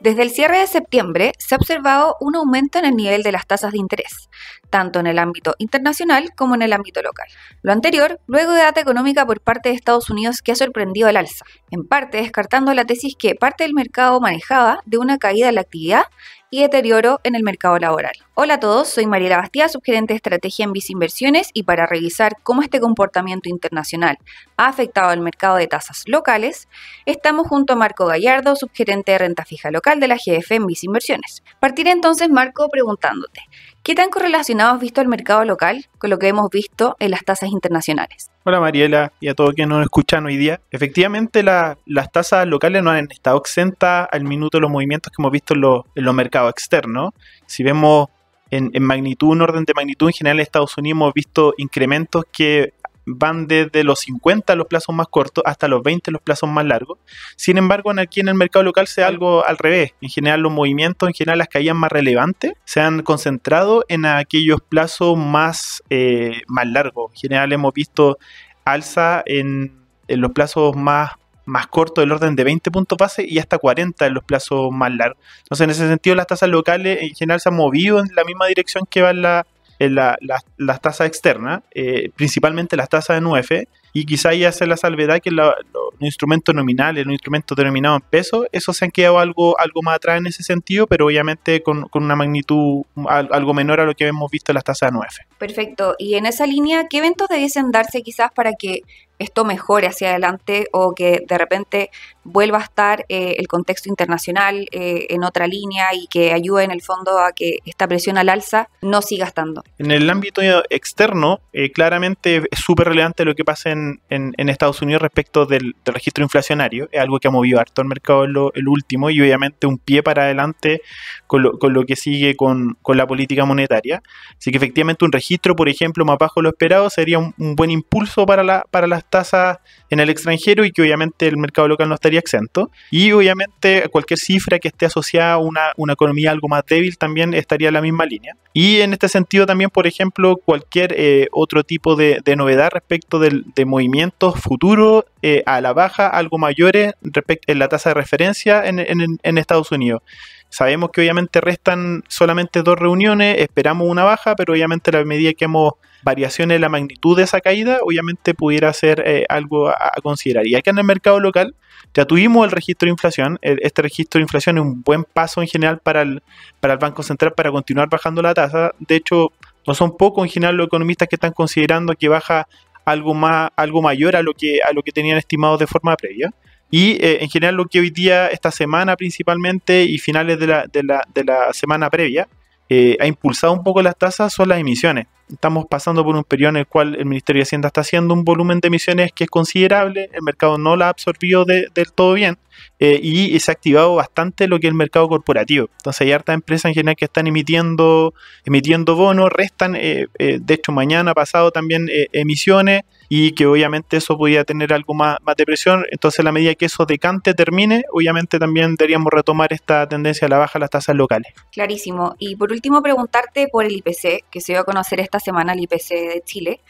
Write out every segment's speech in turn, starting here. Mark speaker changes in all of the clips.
Speaker 1: Desde el cierre de septiembre se ha observado un aumento en el nivel de las tasas de interés, tanto en el ámbito internacional como en el ámbito local. Lo anterior, luego de data económica por parte de Estados Unidos que ha sorprendido al alza, en parte descartando la tesis que parte del mercado manejaba de una caída en la actividad y deterioro en el mercado laboral. Hola a todos, soy Mariela Bastía, subgerente de estrategia en Visa Inversiones y para revisar cómo este comportamiento internacional ha afectado al mercado de tasas locales, estamos junto a Marco Gallardo, subgerente de renta fija local de la GF en Visa Inversiones. Partiré entonces, Marco, preguntándote, ¿qué tan correlacionado has visto el mercado local con lo que hemos visto en las tasas internacionales?
Speaker 2: Hola Mariela y a todos quienes nos escuchan hoy día. Efectivamente las tasas locales no han estado exentas al minuto de los movimientos que hemos visto en, los mercados externos. Si vemos en, magnitud, un orden de magnitud en general en Estados Unidos hemos visto incrementos que van desde los 50 los plazos más cortos hasta los 20 los plazos más largos. Sin embargo, aquí en el mercado local se algo al revés. En general, los movimientos, en general, las caídas más relevantes se han concentrado en aquellos plazos más, eh, más largos. En general, hemos visto alza en, los plazos más más cortos del orden de 20 puntos base y hasta 40 en los plazos más largos. Entonces, en ese sentido, las tasas locales en general se han movido en la misma dirección que van la, las tasas externas, eh, principalmente las tasas de NUF, y quizá ya hacer la salvedad que los instrumentos nominales, los instrumentos denominados en pesos, esos se han quedado algo, algo más atrás en ese sentido, pero obviamente con, una magnitud algo menor a lo que hemos visto en las tasas de NUF.
Speaker 1: Perfecto. Y en esa línea, ¿qué eventos debiesen darse quizás para que esto mejore hacia adelante o que de repente vuelva a estar eh, el contexto internacional eh, en otra línea y que ayude en el fondo a que esta presión al alza no siga estando.
Speaker 2: En el ámbito externo, eh, claramente es súper relevante lo que pasa en, en, Estados Unidos respecto del, registro inflacionario, es algo que ha movido harto el mercado en lo, el último y obviamente un pie para adelante con lo, con lo que sigue con, con, la política monetaria. Así que efectivamente un registro, por ejemplo, más bajo de lo esperado sería un, un buen impulso para, la, para las tasas en el extranjero y que obviamente el mercado local no estaría exento. Y obviamente cualquier cifra que esté asociada a una, una economía algo más débil también estaría en la misma línea. Y en este sentido también, por ejemplo, cualquier eh, otro tipo de, novedad respecto del, de movimientos futuros eh, a la baja, algo mayores respecto en la tasa de referencia en, en, Estados Unidos. Sabemos que obviamente restan solamente dos reuniones, esperamos una baja, pero obviamente a la medida que hemos variaciones en la magnitud de esa caída, obviamente pudiera ser eh, algo a, considerar. Y acá en el mercado local ya tuvimos el registro de inflación. este registro de inflación es un buen paso en general para el, para el Banco Central para continuar bajando la tasa. De hecho, no son pocos en general los economistas que están considerando que baja algo más algo mayor a lo que a lo que tenían estimado de forma previa. Y eh, en general lo que hoy día, esta semana principalmente y finales de la, de la, de la semana previa, eh, ha impulsado un poco las tasas son las emisiones. Estamos pasando por un periodo en el cual el Ministerio de Hacienda está haciendo un volumen de emisiones que es considerable, el mercado no la ha absorbido del todo bien eh, y se ha activado bastante lo que es el mercado corporativo. Entonces hay hartas empresas en general que están emitiendo, emitiendo bonos, restan, de hecho mañana pasado también emisiones y que obviamente eso podría tener algo más, más de presión. Entonces, a la medida que eso decante termine, obviamente también deberíamos retomar esta tendencia a la baja de las tasas locales.
Speaker 1: Clarísimo. Y por último, preguntarte por el IPC, que se dio a conocer esta semana el IPC de Chile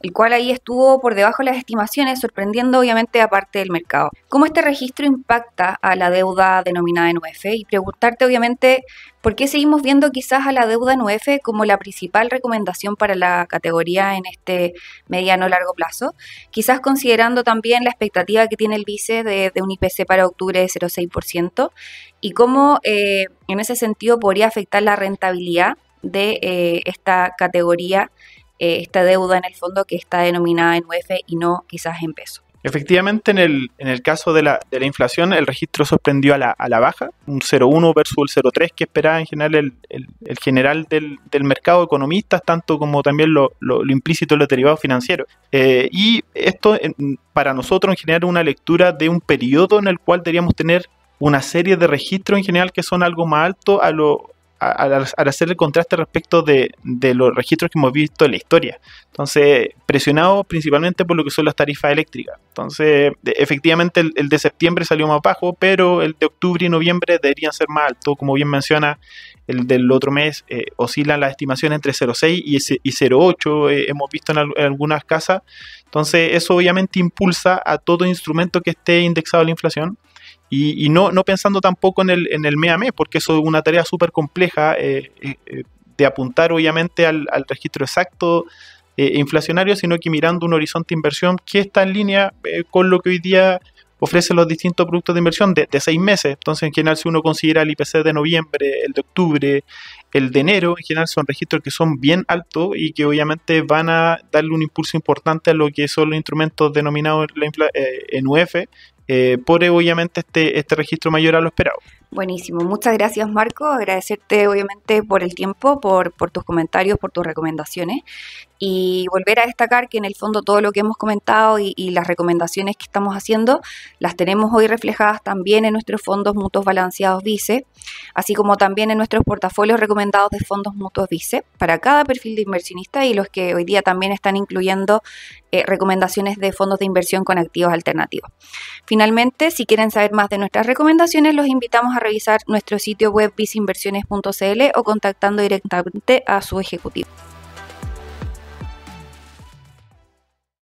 Speaker 1: el cual ahí estuvo por debajo de las estimaciones, sorprendiendo obviamente a parte del mercado. ¿Cómo este registro impacta a la deuda denominada en UF? Y preguntarte obviamente por qué seguimos viendo quizás a la deuda en UF como la principal recomendación para la categoría en este mediano largo plazo, quizás considerando también la expectativa que tiene el vice de, un IPC para octubre de 0,6% y cómo eh, en ese sentido podría afectar la rentabilidad de eh, esta categoría eh, esta deuda en el fondo que está denominada en UF y no quizás en peso.
Speaker 2: Efectivamente, en el, en el caso de la, de la inflación, el registro sorprendió a la, a la baja, un 0,1 versus el 0,3 que esperaba en general el, el, general del, del, mercado, economistas, tanto como también lo, lo, implícito en los derivados financieros. Eh, y esto para nosotros en general una lectura de un periodo en el cual deberíamos tener una serie de registros en general que son algo más alto a lo, al, hacer el contraste respecto de, los registros que hemos visto en la historia. Entonces, presionado principalmente por lo que son las tarifas eléctricas. Entonces, efectivamente, el, de septiembre salió más bajo, pero el de octubre y noviembre deberían ser más altos. Como bien menciona, el del otro mes eh, oscilan las estimaciones entre 0,6 y, y 0,8, eh, hemos visto en algunas casas. Entonces, eso obviamente impulsa a todo instrumento que esté indexado a la inflación Y, no, no pensando tampoco en el, en el mes a mes, porque eso es una tarea súper compleja eh, eh, de apuntar obviamente al, registro exacto inflacionario, sino que mirando un horizonte de inversión que está en línea con lo que hoy día ofrecen los distintos productos de inversión de, de, seis meses. Entonces, en general, si uno considera el IPC de noviembre, el de octubre, el de enero, en general son registros que son bien altos y que obviamente van a darle un impulso importante a lo que son los instrumentos denominados en UF, eh, por obviamente este, este registro mayor a lo esperado.
Speaker 1: Buenísimo, muchas gracias Marco, agradecerte obviamente por el tiempo, por, por tus comentarios, por tus recomendaciones. Y volver a destacar que en el fondo todo lo que hemos comentado y, las recomendaciones que estamos haciendo las tenemos hoy reflejadas también en nuestros fondos mutuos balanceados VICE, así como también en nuestros portafolios recomendados de fondos mutuos VICE para cada perfil de inversionista y los que hoy día también están incluyendo eh, recomendaciones de fondos de inversión con activos alternativos. Finalmente, si quieren saber más de nuestras recomendaciones, los invitamos a revisar nuestro sitio web viceinversiones.cl o contactando directamente a su ejecutivo.